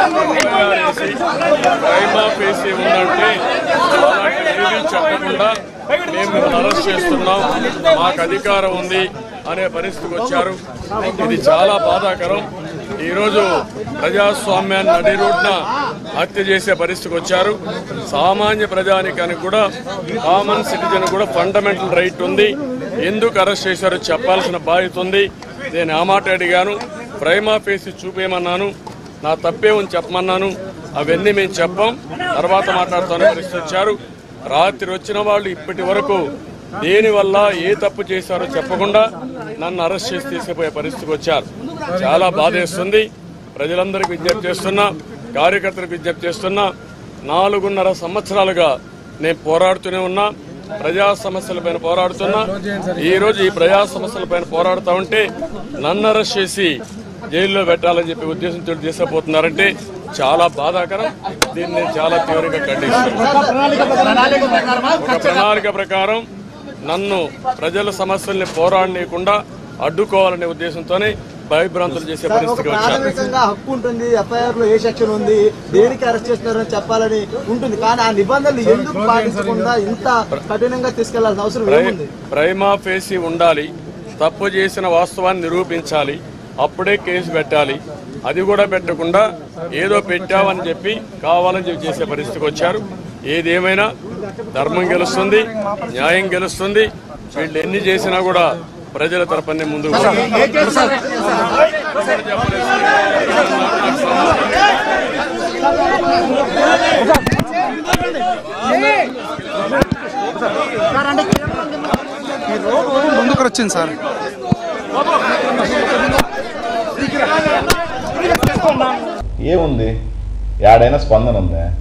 వేసి prima facie ఉందంటే ఏమీ చెప్పకుండా మేము అరెస్ట్ చేస్తున్నాం. మాకు అధికారం ఉంది అనే పరిస్థితికి వచ్చారు. ఇది చాలా బాధాకరం. ఈరోజు ప్రజాస్వామ్యాన్ని నడి రోడ్న హత్య చేసే పరిస్థితికి వచ్చారు. సామాన్య ప్రజానికానికి కూడా కామన్ సిటిజన్ కూడా ఫండమెంటల్ రైట్ ఉంది. ఎందుకు అరెస్ట్ చేశారో చెప్పాల్సిన బాధ్యత ఉంది. నేను ఆ మాట అడిగాను. ప్రైమా ఫేసి చూపేయమన్నాను. నా తప్పే ఉంది చెప్పమన్నాను. అవన్నీ మేము చెప్పాం. తర్వాత మాట్లాడుతాను. పరిస్థితి వచ్చారు. రాత్రి వచ్చిన వాళ్ళు ఇప్పటి వరకు దేనివల్ల ఏ తప్పు చేశారో చెప్పకుండా నన్ను అరెస్ట్ చేసి తీసుకుపోయే పరిస్థితికి వచ్చారు. చాలా బాధేస్తుంది. ప్రజలందరికీ విజ్ఞప్తి చేస్తున్నా కార్యకర్తలకు విజ్ఞప్తి చేస్తున్నా నాలుగున్నర సంవత్సరాలుగా నేను పోరాడుతూనే ఉన్నా ప్రజా సమస్యలపైన పోరాడుతున్నా. ఈరోజు ఈ ప్రజా సమస్యలపైన పోరాడుతూ ఉంటే నన్ను అరెస్ట్ చేసి జైల్లో పెట్టాలని చెప్పి ఉద్దేశంతో తీసుకుపోతున్నారంటే చాలా బాధాకరం. దీన్ని నేను చాలా తీవ్రంగా ఖండిస్తున్నాను ఒక ప్రణాళిక ప్రకారం నన్ను ప్రజల సమస్యల్ని పోరాడనీయకుండా అడ్డుకోవాలనే ఉద్దేశంతోనే భయభ్రాంతులు చేసే హక్కు ఉంటుంది ఎఫ్ఐఆర్లో ఏ సెక్షన్ ఉంది దేనికి అరెస్ట్ చేస్తున్నారని చెప్పాలని ఉంటుంది. కానీ ఆ నిబంధనలు ఎందుకు పాటించకుండా ఇంత కఠినంగా తీసుకెళ్ళాల్సిన అవసరం ప్రైమా ఫేసి ఉండాలి తప్పు చేసిన వాస్తవాన్ని నిరూపించాలి అప్పుడే కేసు పెట్టాలి. అది కూడా పెట్టకుండా ఏదో పెట్టావని చెప్పి కావాలని చెప్పి చేసే పరిస్థితికి వచ్చారు. ఏదేమైనా ధర్మం గెలుస్తుంది న్యాయం గెలుస్తుంది. వీళ్ళు ఎన్ని చేసినా కూడా ప్రజల తరపునే ముందుకు పోతారు. ముందుకు వచ్చింది సార్. ఏముంది? ఏడైనా స్పందన ఉందా?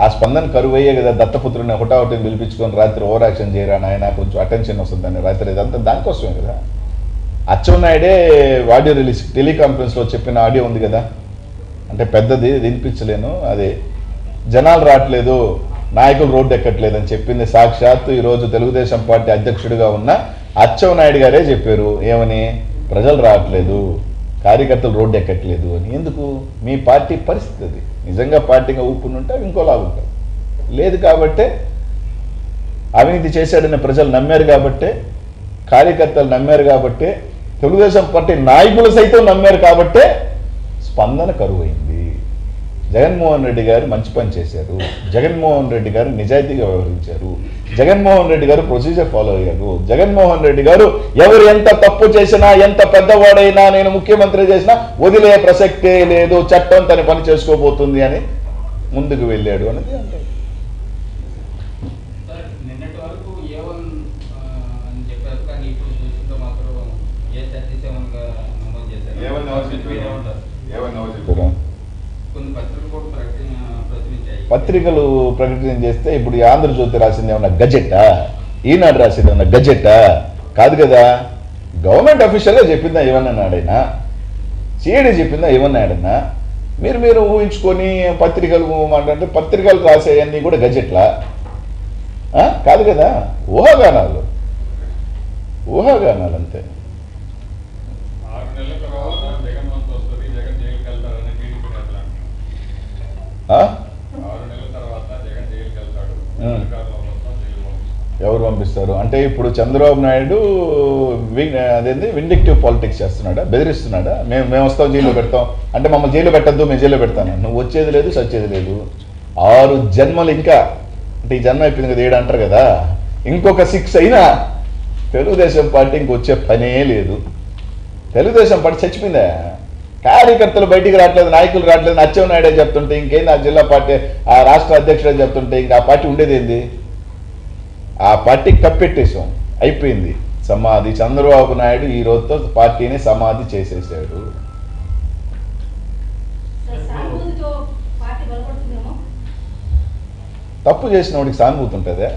ఆ స్పందన కరువు అయ్యే కదా దత్తపుత్రుని హుటాహుటిని పిలిపించుకొని రాత్రి ఓవర్ యాక్షన్ చేయరా నాయన? కొంచెం అటెన్షన్ వస్తుందని రాత్రి ఇదంతా దానికోసమే కదా. అచ్చెన్నాయుడే ఆడియో రిలీజ్ టెలికాన్ఫరెన్స్లో చెప్పిన ఆడియో ఉంది కదా? అంటే పెద్దది వినిపించలేను. అది జనాలు రావట్లేదు నాయకులు రోడ్డు ఎక్కట్లేదు అని చెప్పింది. సాక్షాత్తు ఈరోజు తెలుగుదేశం పార్టీ అధ్యక్షుడిగా ఉన్న అచ్చెన్నాయుడు గారే చెప్పారు. ఏమని? ప్రజలు రావట్లేదు. కార్యకర్తలు రోడ్డు ఎక్కట్లేదు అని. ఎందుకు? మీ పార్టీ పరిస్థితి అది. నిజంగా పార్టీగా ఊపుకుంటే అవి ఇంకోలా ఉంటాయి. లేదు కాబట్టే అవినీతి చేశాడని ప్రజలు నమ్మారు కాబట్టే కార్యకర్తలు నమ్మారు కాబట్టే తెలుగుదేశం పార్టీ నాయకులు సైతం నమ్మారు కాబట్టే స్పందన కరువైంది. జగన్మోహన్ రెడ్డి గారు మంచి పని చేశారు. జగన్మోహన్ రెడ్డి గారు నిజాయితీగా వ్యవహరించారు. జగన్మోహన్ రెడ్డి గారు ప్రొసీజర్ ఫాలో అయ్యారు. జగన్మోహన్ రెడ్డి గారు ఎవరు ఎంత తప్పు చేసినా ఎంత పెద్దవాడైనా నేను ముఖ్యమంత్రి చేసినా వదిలే ప్రసక్తే లేదు చట్టం తన పని చేసుకోబోతుంది అని ముందుకు వెళ్ళాడు అనేది అంటే ఏ వన్ చెప్పారు. ఏ చెప్పారా? పత్రికలు ప్రకటన చేస్తే ఇప్పుడు ఈ ఆంధ్రజ్యోతి రాసింది ఏమన్నా గజెట్టా? ఈనాడు రాసింది ఏమన్నా గజెట్టా? కాదు కదా. గవర్నమెంట్ అఫీషియల్గా చెప్పిందా ఏమన్నా నాడైనా? సిఐడి చెప్పిందా ఏమన్నా ఆడైనా మీరు మీరు ఊహించుకొని పత్రికలు అంటే పత్రికలు రాసేవన్నీ కూడా గజెట్లా కాదు కదా. ఊహాగానాలు. ఊహాగానాలు అంతే ఎవరు పంపిస్తారు? అంటే ఇప్పుడు చంద్రబాబు నాయుడు అదేంది? విండిక్టివ్ పాలిటిక్స్ చేస్తున్నాడా? బెదిరిస్తున్నాడా? మేము మేము వస్తాం జైల్లో పెడతాం. అంటే మమ్మల్ని జైల్లో పెట్టద్దు మేము జైల్లో పెడతాను నువ్వు వచ్చేది లేదు సచ్చేది లేదు. ఆరు జన్మలు ఇంకా. అంటే ఈ జన్మ అయిపోయింది కదా ఏడు అంటారు కదా. ఇంకొక సిక్స్ అయినా తెలుగుదేశం పార్టీ ఇంకొచ్చే పనే లేదు. తెలుగుదేశం పార్టీ చచ్చిపోయిందా? కార్యకర్తలు బయటికి రావట్లేదు నాయకులు రావట్లేదు నచ్చం నాయుడే చెప్తుంటే ఇంకేంది? ఆ జిల్లా పార్టీ ఆ రాష్ట్ర అధ్యక్షుడే చెప్తుంటే ఇంకా ఆ పార్టీ ఉండేది ఏంది? ఆ పార్టీకి కప్పెట్టేశాం అయిపోయింది. సమాధి చంద్రబాబు నాయుడు ఈ రోజుతో పార్టీని సమాధి చేసేసాడు. పార్టీ తప్పు చేసిన వాడికి సానుభూతి ఉంటుందా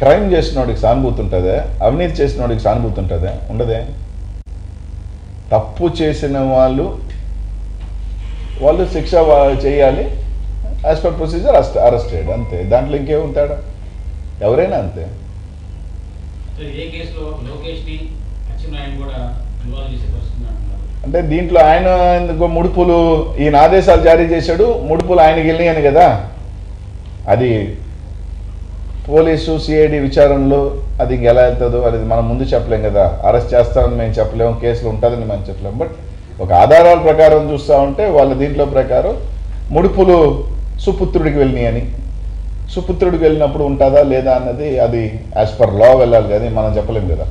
క్రైమ్ చేసిన వాడికి సానుభూతి ఉంటుందా అవినీతి చేసిన వాడికి సానుభూతి ఉంటుందా ఉండదే. తప్పు చేసిన వాళ్ళు వాళ్ళు శిక్ష చేయాలి. As per procedure arrest arrested అంతే. దాంట్లో ఇంకేముంటాడా? ఎవరైనా అంతే. అంటే దీంట్లో ఆయన ముడుపులు ఈయన ఆదేశాలు జారీ చేశాడు. ముడుపులు ఆయనకి వెళ్ళినాయని కదా? అది పోలీసు సిఐడి విచారణలో అది ఎలా వెళ్తుందో అది మనం ముందు చెప్పలేం కదా. అరెస్ట్ చేస్తామని మేము చెప్పలేము కేసులు ఉంటుందని మనం చెప్పలేము బట్ ఒక ఆధారాల ప్రకారం చూస్తా ఉంటే వాళ్ళ దీంట్లో ప్రకారం ముడుపులు సుపుత్రుడికి వెళ్ళినాయని. సుపుత్రుడికి వెళ్ళినప్పుడు ఉంటుందా లేదా అన్నది అది యాజ్ పర్ లా వెళ్ళాలి కానీ మనం చెప్పలేం కదా.